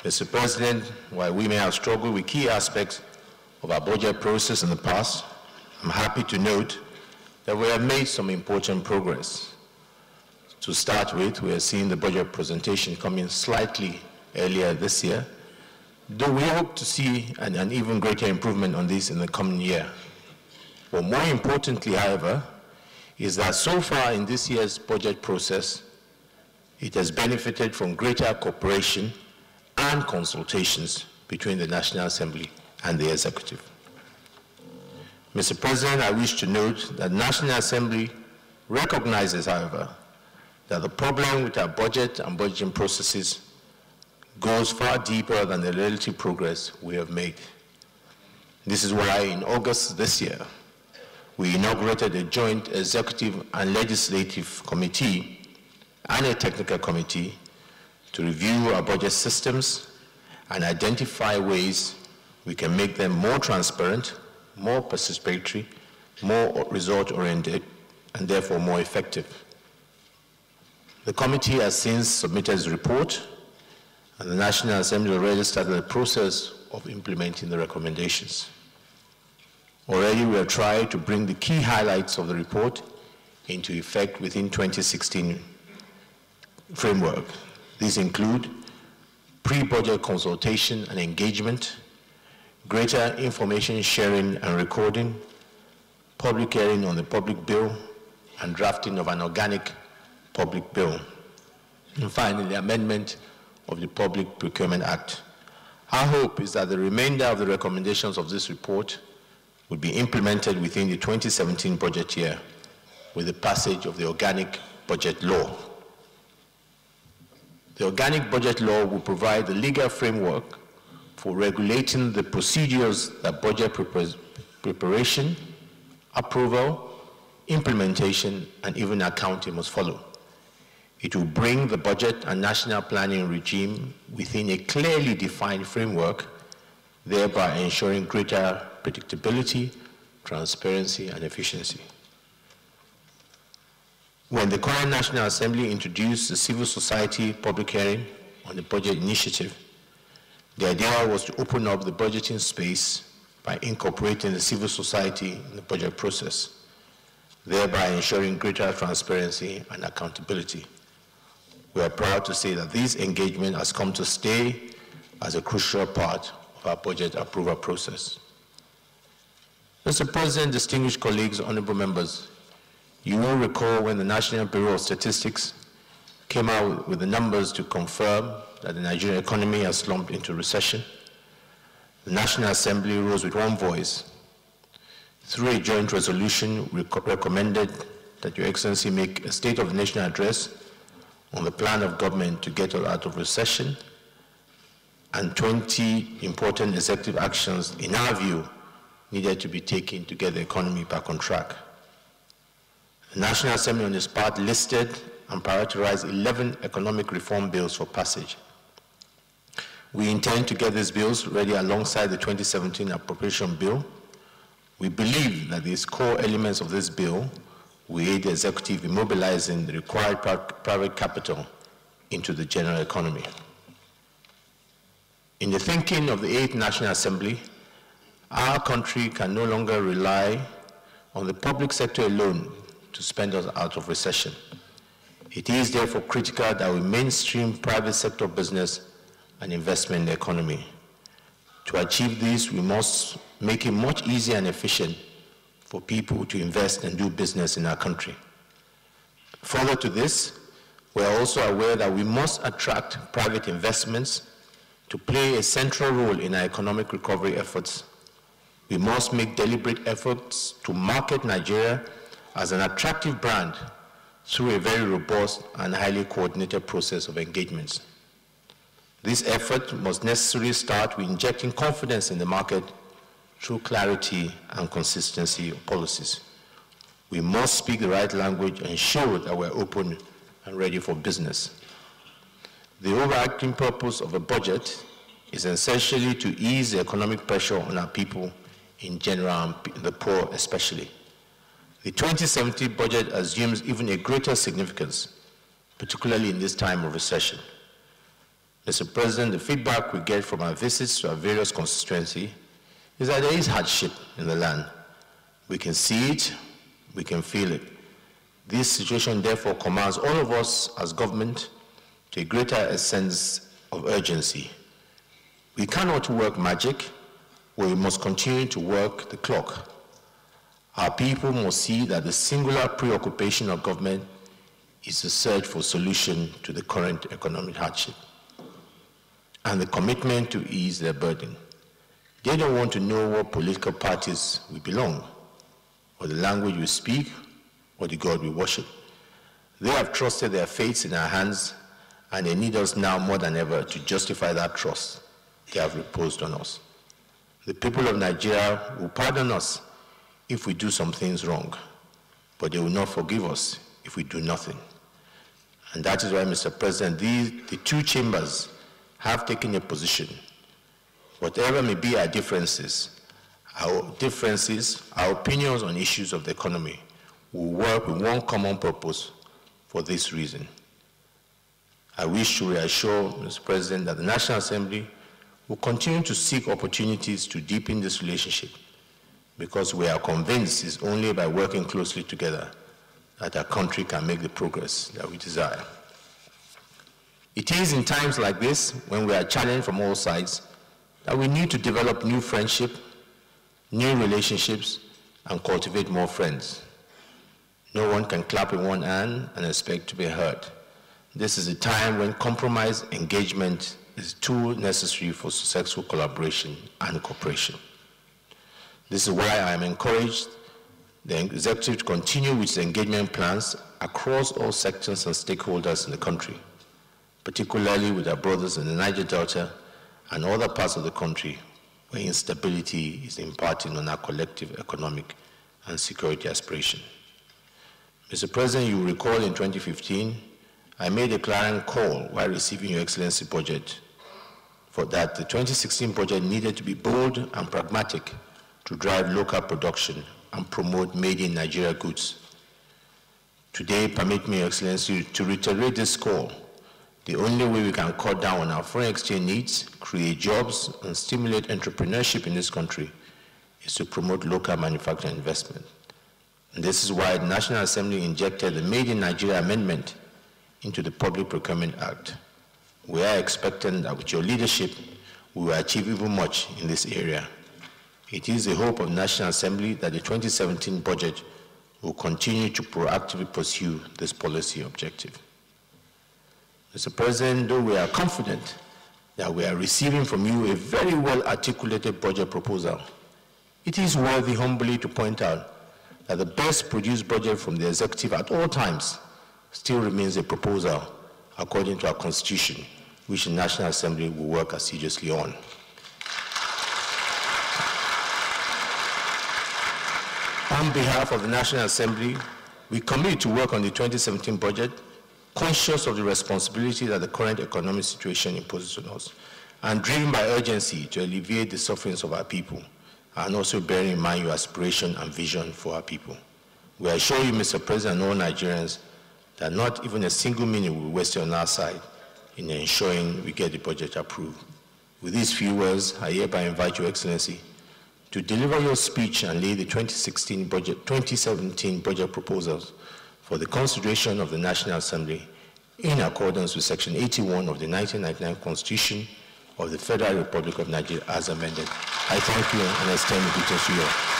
Mr. President, while we may have struggled with key aspects of our budget process in the past, I'm happy to note that we have made some important progress. To start with, we are seeing the budget presentation coming slightly earlier this year, though we hope to see an, an even greater improvement on this in the coming year. But more importantly, however, is that so far in this year's budget process, it has benefited from greater cooperation and consultations between the National Assembly and the Executive. Mr. President, I wish to note that the National Assembly recognizes, however, that the problem with our budget and budgeting processes goes far deeper than the relative progress we have made. This is why in August this year, we inaugurated a joint executive and legislative committee and a technical committee to review our budget systems and identify ways we can make them more transparent, more participatory, more result-oriented, and therefore more effective. The committee has since submitted its report, and the National Assembly already started the process of implementing the recommendations. Already we have tried to bring the key highlights of the report into effect within 2016 framework. These include pre-budget consultation and engagement, greater information sharing and recording, public hearing on the public bill, and drafting of an organic public bill. And finally, the amendment of the Public Procurement Act. Our hope is that the remainder of the recommendations of this report will be implemented within the 2017 budget year with the passage of the organic budget law. The organic budget law will provide the legal framework for regulating the procedures that budget preparation, approval, implementation, and even accounting must follow. It will bring the budget and national planning regime within a clearly defined framework, thereby ensuring greater predictability, transparency, and efficiency. When the current National Assembly introduced the civil society public hearing on the budget initiative, the idea was to open up the budgeting space by incorporating the civil society in the budget process, thereby ensuring greater transparency and accountability. We are proud to say that this engagement has come to stay as a crucial part of our budget approval process. Mr. President, distinguished colleagues, honorable members, you will recall when the National Bureau of Statistics came out with the numbers to confirm that the Nigerian economy has slumped into recession, the National Assembly rose with one voice. Through a joint resolution, we recommended that Your Excellency make a State of the Nation address on the plan of government to get us out of recession and 20 important executive actions, in our view, needed to be taken to get the economy back on track. The National Assembly on its part listed and prioritized 11 economic reform bills for passage. We intend to get these bills ready alongside the 2017 appropriation bill. We believe that these core elements of this bill will aid the executive in mobilizing the required private capital into the general economy. In the thinking of the 8th National Assembly, our country can no longer rely on the public sector alone to spend us out of recession. It is therefore critical that we mainstream private sector business and investment in the economy. To achieve this, we must make it much easier and efficient for people to invest and do business in our country. Further to this, we are also aware that we must attract private investments to play a central role in our economic recovery efforts. We must make deliberate efforts to market Nigeria as an attractive brand through a very robust and highly coordinated process of engagements. This effort must necessarily start with injecting confidence in the market through clarity and consistency of policies. We must speak the right language and show that we're open and ready for business. The overarching purpose of a budget is essentially to ease the economic pressure on our people in general and the poor especially. The 2017 budget assumes even a greater significance, particularly in this time of recession. Mr. President, the feedback we get from our visits to our various constituencies is that there is hardship in the land. We can see it, we can feel it. This situation therefore commands all of us as government to a greater sense of urgency. We cannot work magic, we must continue to work the clock. Our people must see that the singular preoccupation of government is the search for solution to the current economic hardship and the commitment to ease their burden. They don't want to know what political parties we belong, or the language we speak, or the God we worship. They have trusted their fates in our hands, and they need us now more than ever to justify that trust they have reposed on us. The people of Nigeria will pardon us if we do some things wrong, but they will not forgive us if we do nothing. And that is why, Mr. President, these, the two chambers have taken a position. Whatever may be our differences, our differences, our opinions on issues of the economy, will work with one common purpose for this reason. I wish to reassure Mr. President that the National Assembly will continue to seek opportunities to deepen this relationship because we are convinced it's only by working closely together that our country can make the progress that we desire. It is in times like this, when we are challenged from all sides, that we need to develop new friendship, new relationships, and cultivate more friends. No one can clap in one hand and expect to be heard. This is a time when compromise engagement is too necessary for successful collaboration and cooperation. This is why I am encouraged the executive to continue with its engagement plans across all sectors and stakeholders in the country, particularly with our brothers in the Niger Delta and other parts of the country where instability is imparting on our collective economic and security aspiration. Mr. President, you recall in 2015, I made a clarion call while receiving Your Excellency budget for that the 2016 budget needed to be bold and pragmatic to drive local production and promote made in Nigeria goods. Today, permit me, Excellency, to reiterate this call. The only way we can cut down on our foreign exchange needs, create jobs, and stimulate entrepreneurship in this country is to promote local manufacturing investment. And this is why the National Assembly injected the Made in Nigeria Amendment into the Public Procurement Act. We are expecting that with your leadership, we will achieve even much in this area. It is the hope of National Assembly that the 2017 budget will continue to proactively pursue this policy objective. Mr. President, though we are confident that we are receiving from you a very well-articulated budget proposal, it is worthy humbly to point out that the best produced budget from the executive at all times still remains a proposal according to our constitution, which the National Assembly will work assiduously on. On behalf of the National Assembly, we commit to work on the 2017 budget, conscious of the responsibility that the current economic situation imposes on us, and driven by urgency to alleviate the sufferings of our people, and also bearing in mind your aspiration and vision for our people. We assure you, Mr. President, and all Nigerians, that not even a single minute will be wasted on our side in ensuring we get the budget approved. With these few words, I hereby invite Your Excellency to deliver your speech and lay the 2016 budget, 2017 budget proposals for the consideration of the National Assembly in accordance with Section 81 of the 1999 Constitution of the Federal Republic of Nigeria as amended. I thank you and extend greetings to you.